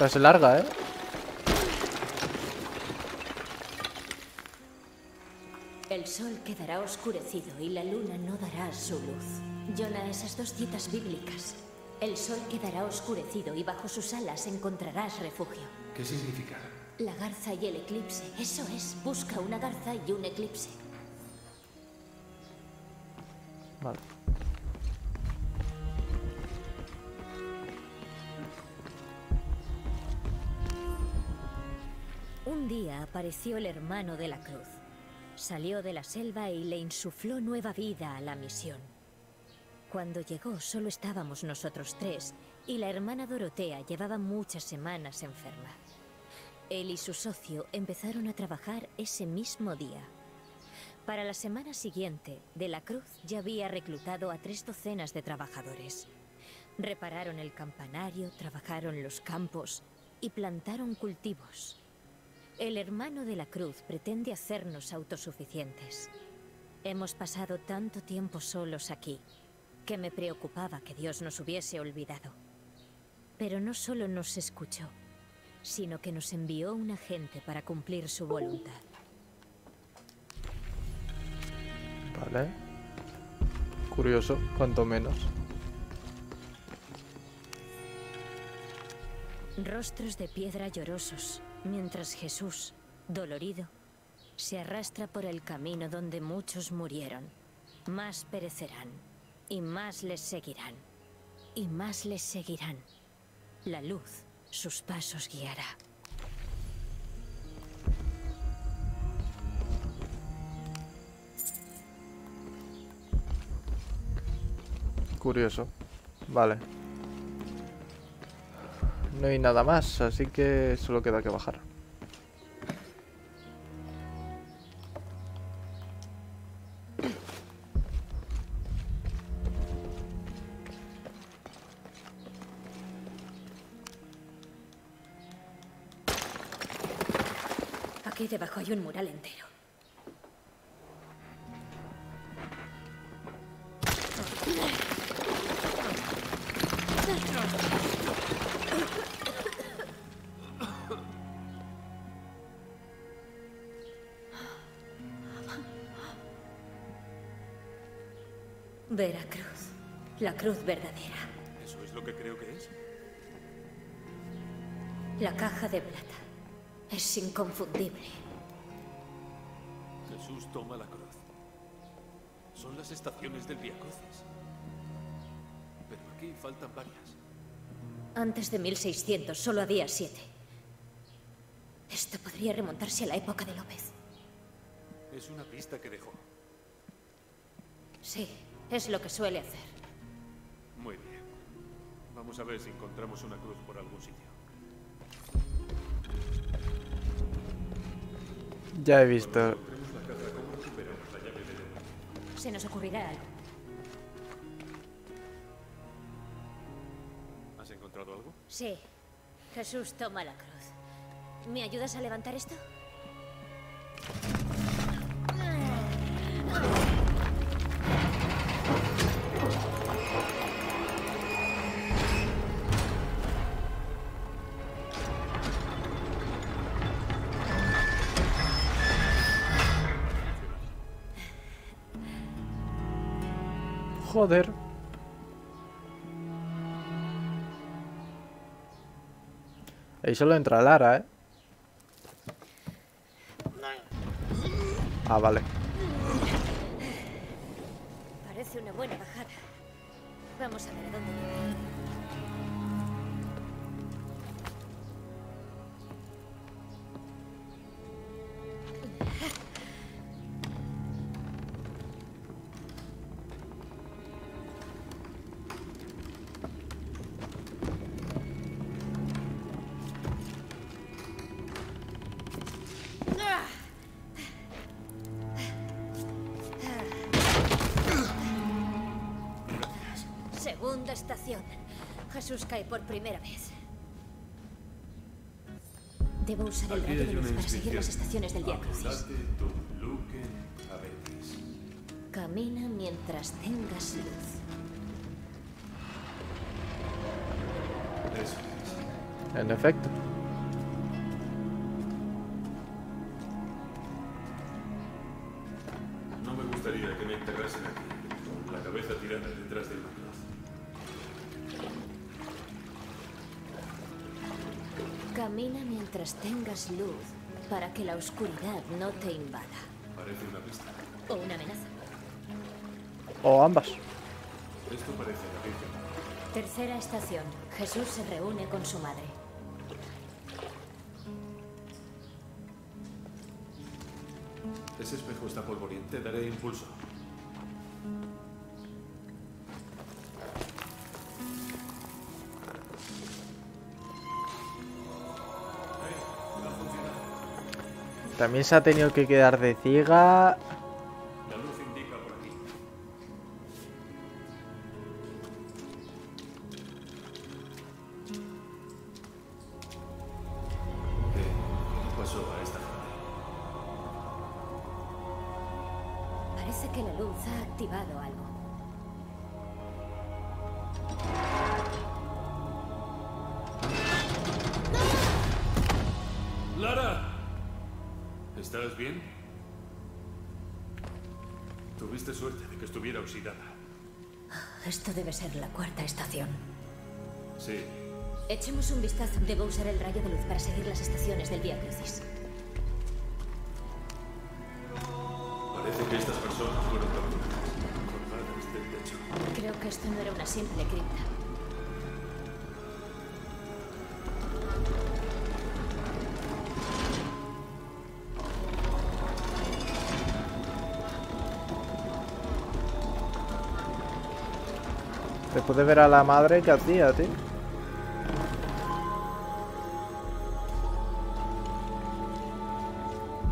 Frase larga, ¿eh? El sol quedará oscurecido y la luna no dará su luz. Jonah, esas dos citas bíblicas. El sol quedará oscurecido y bajo sus alas encontrarás refugio. ¿Qué significa? La garza y el eclipse. Eso es, busca una garza y un eclipse. Vale. Apareció el hermano de la cruz. Salió de la selva y le insufló nueva vida a la misión. Cuando llegó solo estábamos nosotros tres y la hermana Dorotea llevaba muchas semanas enferma. Él y su socio empezaron a trabajar ese mismo día. Para la semana siguiente, De la Cruz ya había reclutado a tres docenas de trabajadores. Repararon el campanario, trabajaron los campos y plantaron cultivos. El hermano de la Cruz pretende hacernos autosuficientes. Hemos pasado tanto tiempo solos aquí que me preocupaba que Dios nos hubiese olvidado. Pero no solo nos escuchó, sino que nos envió un agente para cumplir su voluntad. Vale. Curioso, cuanto menos. Rostros de piedra llorosos, mientras Jesús, dolorido, se arrastra por el camino donde muchos murieron. Más perecerán, y más les seguirán, y más les seguirán. La luz sus pasos guiará. Curioso. Vale. No hay nada más, así que solo queda que bajar. Aquí debajo hay un mural entero. Veracruz, la cruz verdadera, ¿Eso es lo que creo que es? la caja de plata. Es inconfundible. Jesús toma la cruz. Son las estaciones del Via Crucis. Pero aquí faltan varias. Antes de 1600 solo había siete. Esto podría remontarse a la época de López. Es una pista que dejó. Sí, es lo que suele hacer. Muy bien. Vamos a ver si encontramos una cruz por algún sitio. Ya he visto. Se nos ocurrirá algo. ¿Has encontrado algo? Sí, Jesús toma la cruz. ¿Me ayudas a levantar esto? Joder. Ahí solo entra Lara, ¿eh? Ah, vale. Parece una buena bajada. Vamos a ver a dónde Segunda estación. Jesús cae por primera vez. Debo usar el rayo de luz para seguir las estaciones del abetis. Camina mientras tengas luz. Eso es. En efecto. Tengas luz para que la oscuridad no te invada. Parece una pista. O una amenaza. O ambas. Esto parece la Virgen. Tercera estación. Jesús se reúne con su madre. Ese espejo está polvoriente. Daré impulso. También se ha tenido que quedar de ciega. Oxidada. Esto debe ser la cuarta estación. Sí. Echemos un vistazo. Debo usar el rayo de luz para seguir las estaciones del Vía Crucis. Parece que estas personas fueron capturadas. Colgadas del techo. Creo que esto no era una simple cripta. Después de ver a la madre, ¿qué hacía, tío?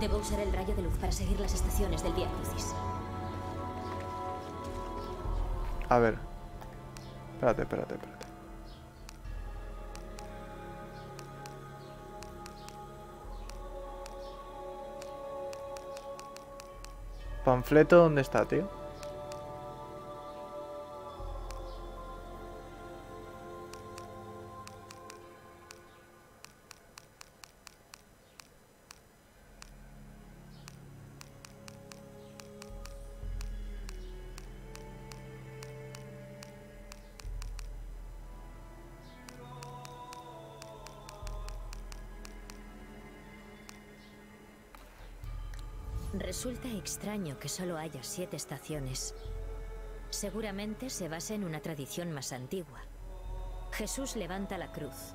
Debo usar el rayo de luz para seguir las estaciones del Vía Crucis. A ver. Espérate, espérate, espérate. ¿Panfleto dónde está, tío? Extraño que solo haya siete estaciones. Seguramente se basa en una tradición más antigua. Jesús levanta la cruz,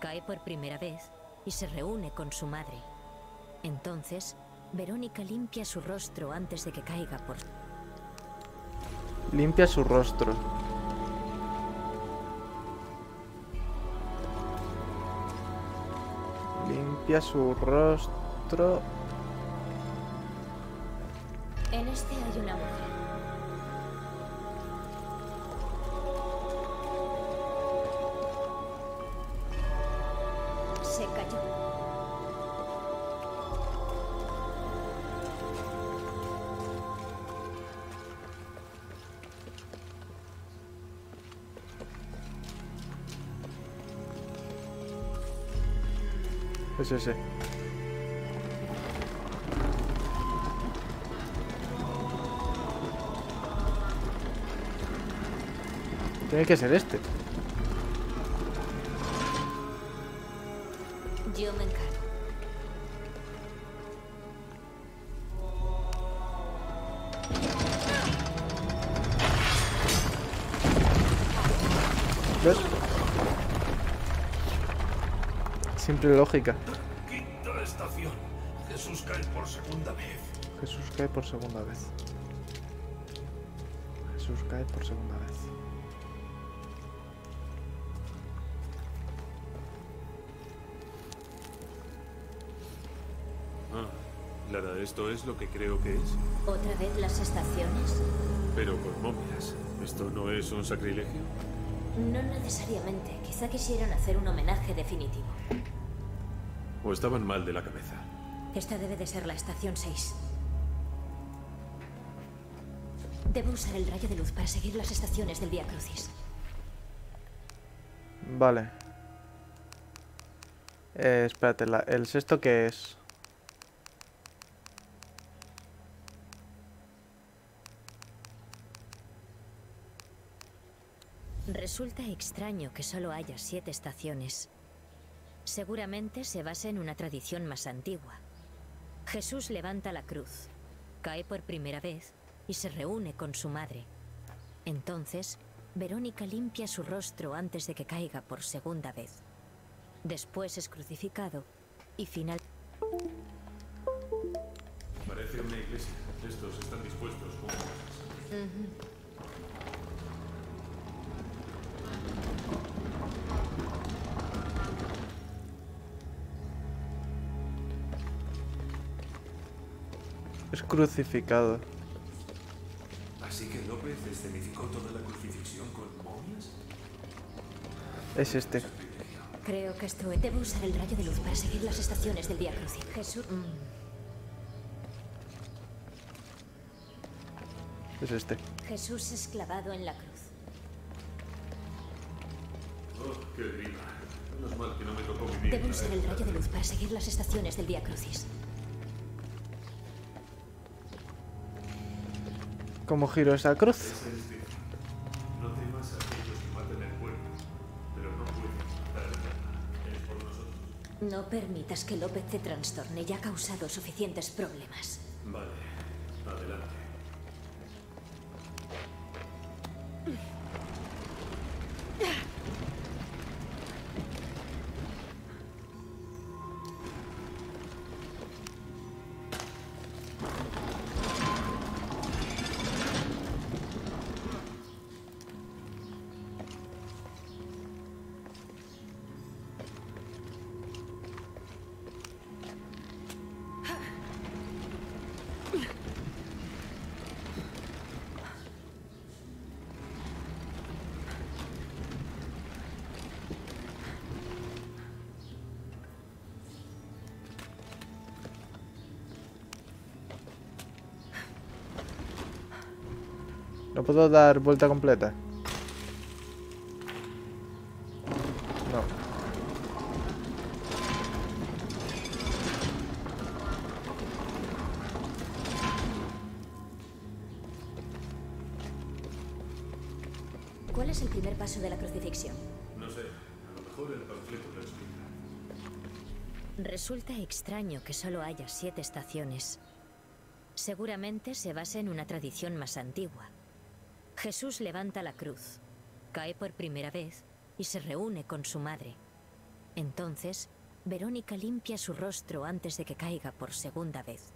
cae por primera vez y se reúne con su madre. Entonces, Verónica limpia su rostro antes de que caiga por... Limpia su rostro. Limpia su rostro. En este hay una mujer. Se cayó. Es ese. Tiene que ser este. Yo me encargo. ¿Ves? Simple lógica. Quinta estación. Jesús cae por segunda vez. Jesús cae por segunda vez. Jesús cae por segunda vez. Esto es lo que creo que es. ¿Otra vez las estaciones? Pero con momias. ¿Esto no es un sacrilegio? No necesariamente. Quizá quisieran hacer un homenaje definitivo. ¿O estaban mal de la cabeza? Esta debe de ser la estación 6. Debo usar el rayo de luz para seguir las estaciones del Vía Crucis. Vale. Eh, espérate, la- ¿el sexto qué es? Resulta extraño que solo haya siete estaciones. Seguramente se basa en una tradición más antigua. Jesús levanta la cruz, cae por primera vez y se reúne con su madre. Entonces, Verónica limpia su rostro antes de que caiga por segunda vez. Después es crucificado y final... Parece una iglesia. Estos están dispuestos como casas. Es crucificado. Así que López escenificó toda la crucifixión con momias. Es este. Creo que esto es... Debo usar el rayo de luz para seguir las estaciones del Vía Crucis. Jesús... mm, Es este. Jesús es clavado en la cruz. Oh, qué grima. Menos mal que no me tocó vivir. Debo usar el rayo de luz para seguir las estaciones del Vía Crucis. Alma. Es por nosotros. No permitas que López te trastorne. Ya ha causado suficientes problemas. Vale, ¿No puedo dar vuelta completa? No. ¿Cuál es el primer paso de la crucifixión? No sé, a lo mejor el panfleto lo explica. Resulta extraño que solo haya siete estaciones. Seguramente se basa en una tradición más antigua. Jesús levanta la cruz, cae por primera vez y se reúne con su madre. Entonces, Verónica limpia su rostro antes de que caiga por segunda vez.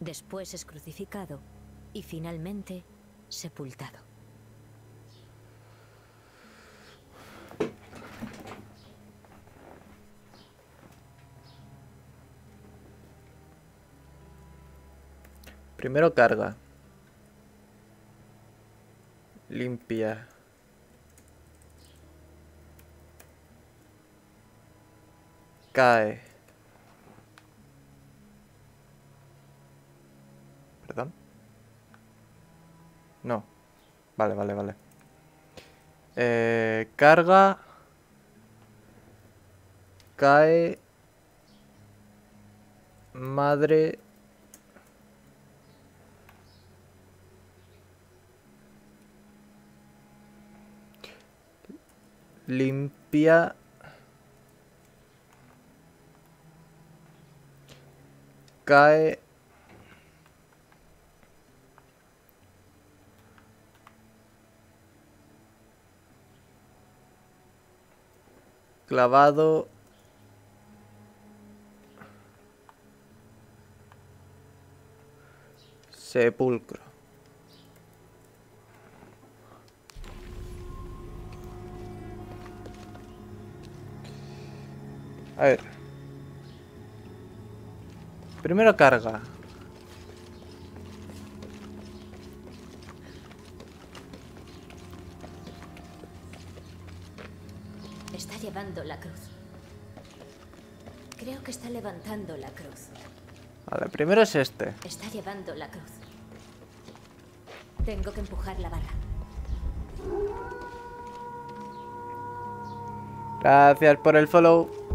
Después es crucificado y finalmente sepultado. Primero carga. Limpia. Cae. ¿Perdón? No. Vale, vale, vale. Eh, carga. Cae. Madre. Limpia. Cae. Clavado. Sepulcro A ver. Primero carga. Está llevando la cruz. Creo que está levantando la cruz. Vale, primero es este. Está llevando la cruz. Tengo que empujar la barra. Gracias por el follow.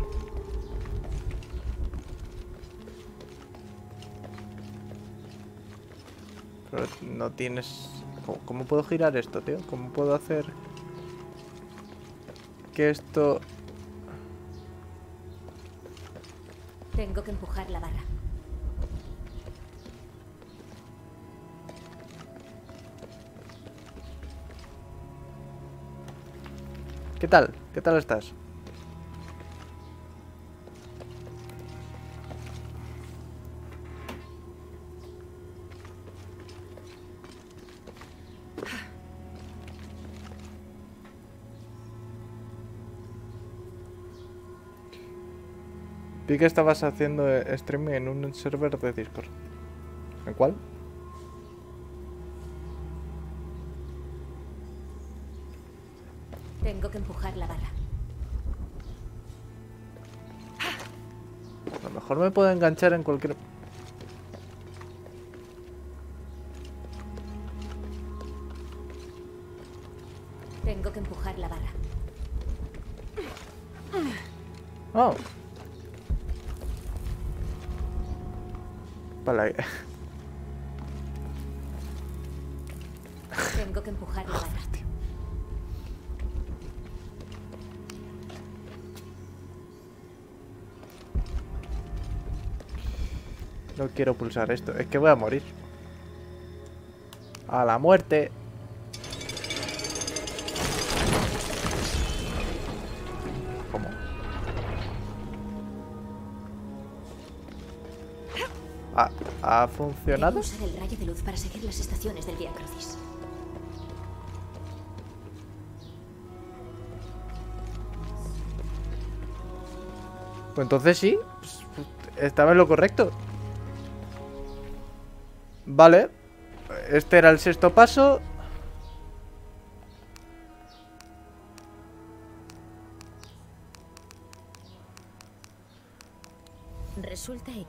Pero no tienes... ¿Cómo, cómo puedo girar esto, tío? ¿Cómo puedo hacer que esto... Tengo que empujar la barra. ¿Qué tal? ¿Qué tal estás? Vi que estabas haciendo eh, stream en un server de Discord. ¿En cuál? Tengo que empujar la barra. A lo mejor me puedo enganchar en cualquier... Tengo que empujar la barra. Oh. Tengo que empujar la barra. No quiero pulsar esto. Es que voy a morir. A la muerte. ¿Cómo? ¿Ha, ha Debo funcionado? usar el rayo de luz para seguir las estaciones del Via Crucis. Pues entonces sí. pues, Estaba en lo correcto. Vale. Este era el sexto paso.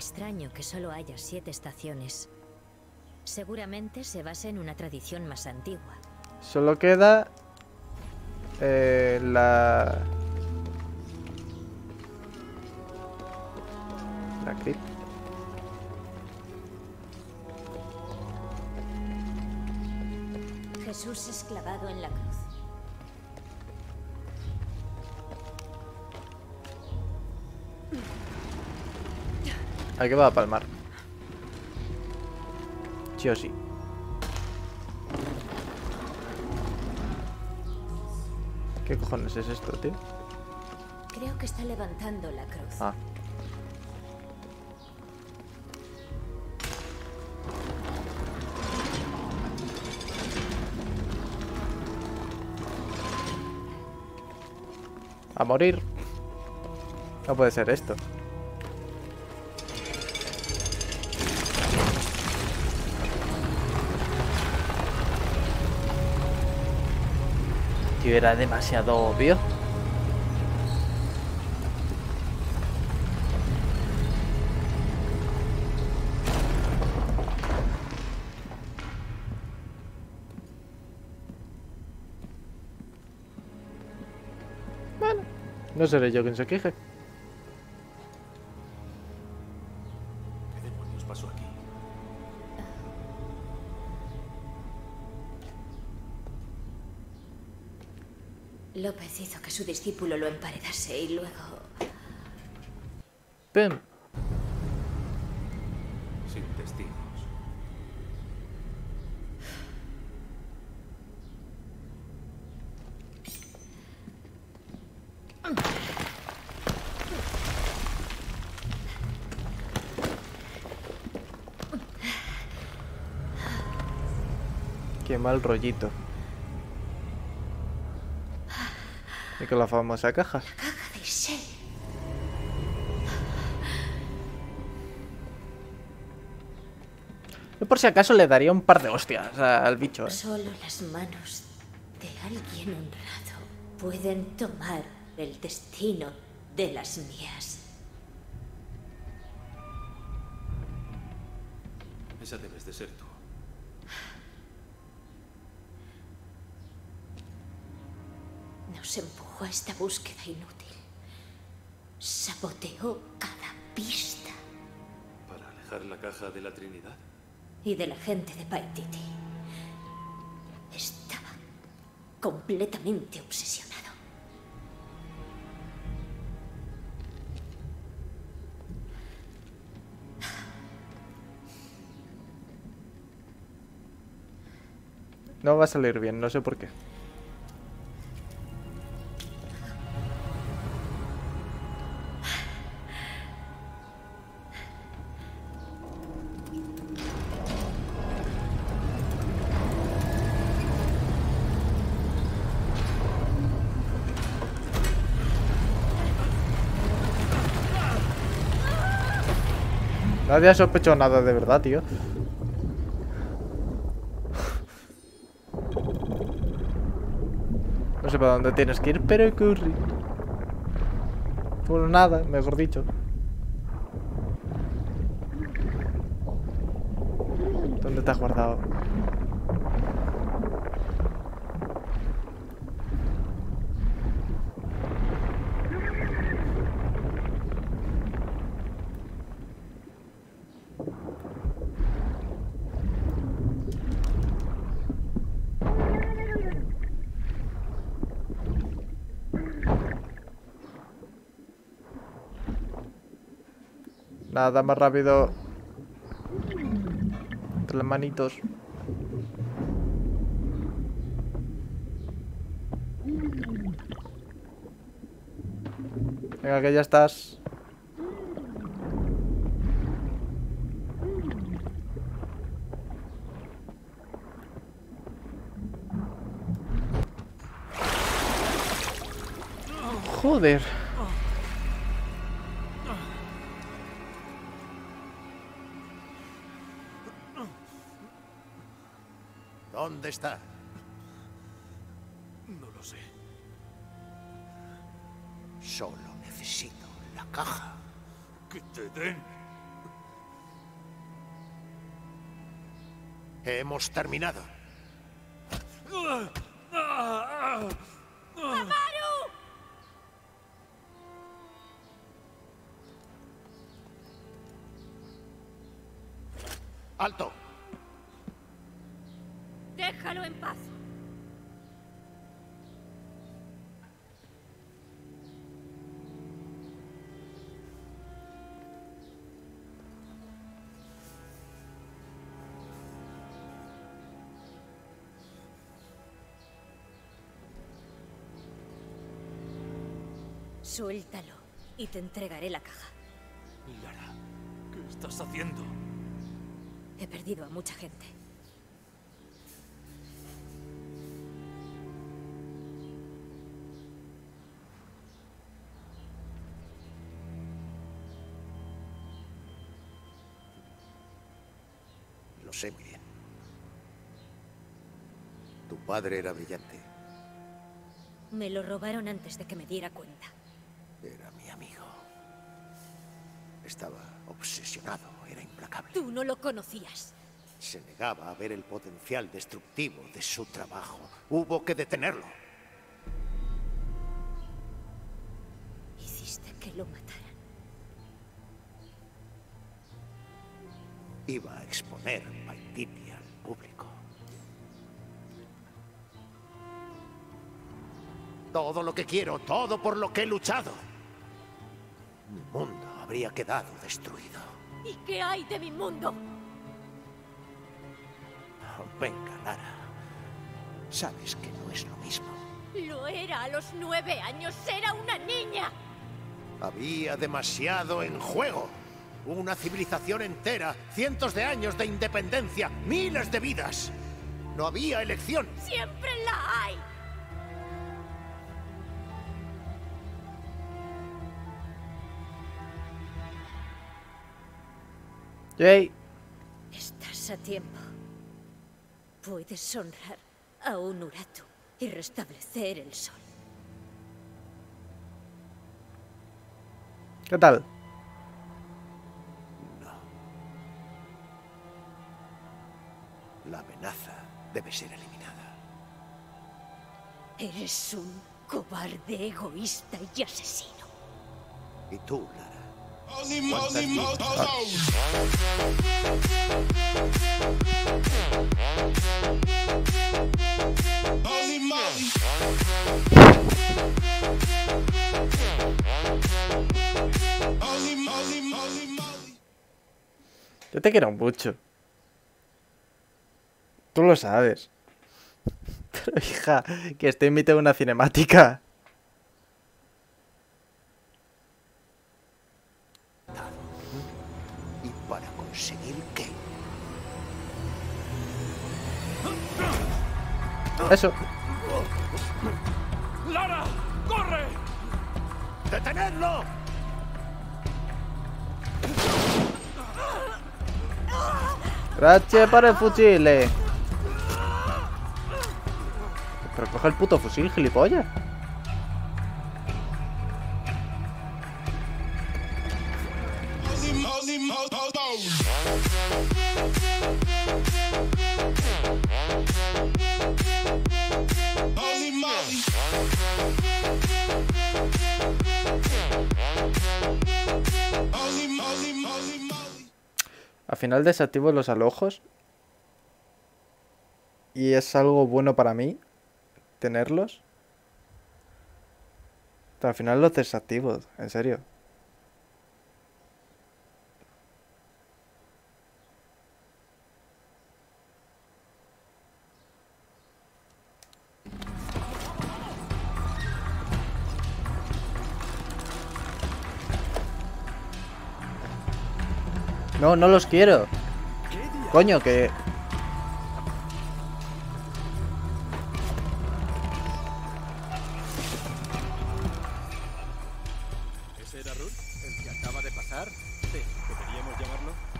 Extraño que solo haya siete estaciones. Seguramente se basa en una tradición más antigua. Solo queda eh, la la cripta. Jesús es clavado en la cruz. Aquí va a palmar. Sí o sí. ¿Qué cojones es esto, tío? Creo que está levantando la cruz. Ah. A morir. No puede ser esto. Era demasiado obvio. Bueno, no seré yo quien se queje. Hizo que su discípulo lo emparedase y luego... Pem. Sin testigos. Qué mal rollito. Y con la famosa caja. ¡Caja de Shell! Yo por si acaso le daría un par de hostias al bicho, ¿eh? Solo las manos de alguien honrado pueden tomar el destino de las mías. Esa debes de ser tú. Nos empujó a esta búsqueda inútil. Saboteó cada pista. ¿Para alejar la caja de la Trinidad? y de la gente de Paititi. Estaba completamente obsesionado. No va a salir bien, no sé por qué. Nadie ha sospechado nada de verdad, tío. No sé para dónde tienes que ir, pero curry. Por nada, mejor dicho. ¿Dónde te has guardado? Nada más rápido. Entre las manitos. Venga, que ya estás. Joder. Está? No lo sé. Solo necesito la caja. Que te den. Hemos terminado. ¡Alto! Déjalo en paz. Suéltalo y te entregaré la caja. Lara, ¿qué estás haciendo? He perdido a mucha gente. Lo sé muy bien. Tu padre era brillante. Me lo robaron antes de que me diera cuenta. Era mi amigo. Estaba obsesionado, era implacable. Tú no lo conocías. Se negaba a ver el potencial destructivo de su trabajo. Hubo que detenerlo. Hiciste que lo mataran. Iba a exponer Paititi al público. Todo lo que quiero, todo por lo que he luchado. Mi mundo habría quedado destruido. ¿Y qué hay de mi mundo? Venga, Lara. Sabes que no es lo mismo. Lo era a los nueve años. Era una niña. Había demasiado en juego. Una civilización entera, cientos de años de independencia, miles de vidas. No había elección. Siempre la hay. Yay. Estás a tiempo. Puedes honrar a un Uratu y restablecer el sol. ¿Qué tal? La amenaza debe ser eliminada. Eres un cobarde, egoísta y asesino. ¿Y tú, Lara? Yo te quiero mucho. Tú lo sabes. Pero hija, que estoy en una cinemática. ¿Y para conseguir qué? Eso. ¡Lara! ¡Corre! ¡Detenedlo! Gracias para el fusil. Pero coge el puto fusil, gilipollas. Al final desactivo los alojos. Y es algo bueno para mí tenerlos. Al final los desactivo, en serio. No, no los quiero. Coño, que...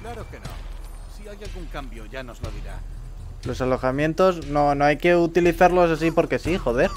Claro que no. Si hay algún cambio, ya nos lo dirá. Los alojamientos, no, no hay que utilizarlos así porque sí, joder.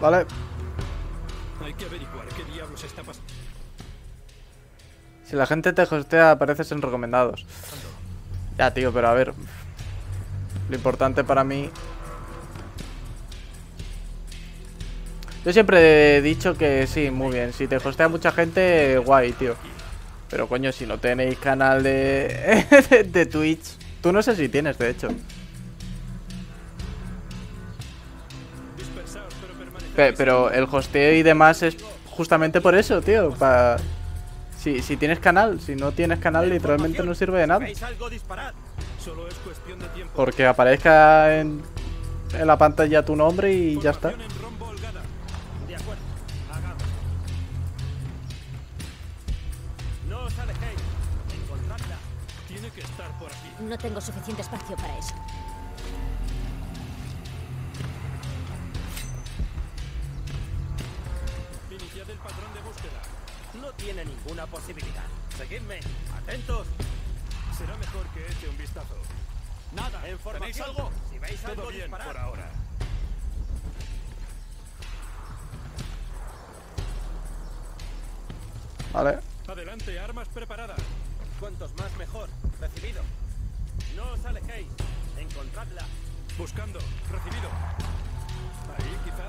Vale. Hay que averiguar qué diablos está pasando. Si la gente te hostea, apareces en recomendados. Ya, tío, pero a ver. Lo importante para mí. Yo siempre he dicho que sí, muy bien. Si te hostea mucha gente, guay, tío. Pero coño, si no tenéis canal de, de Twitch. Tú no sé si tienes, de hecho. Pe- pero el hosteo y demás es justamente por eso, tío. Pa... Si, si tienes canal, si no tienes canal, literalmente no sirve de nada. Porque aparezca en, en la pantalla tu nombre y ya está. No tengo suficiente espacio para eso. No tiene ninguna posibilidad. Seguidme. Atentos. Será mejor que eche un vistazo. Nada. En formación. algo? Si veis Todo algo, bien disparad. por ahora. Vale. Adelante, armas preparadas. Cuantos más mejor. Recibido. No os alejéis. Encontradla. Buscando. Recibido. Ahí, quizá.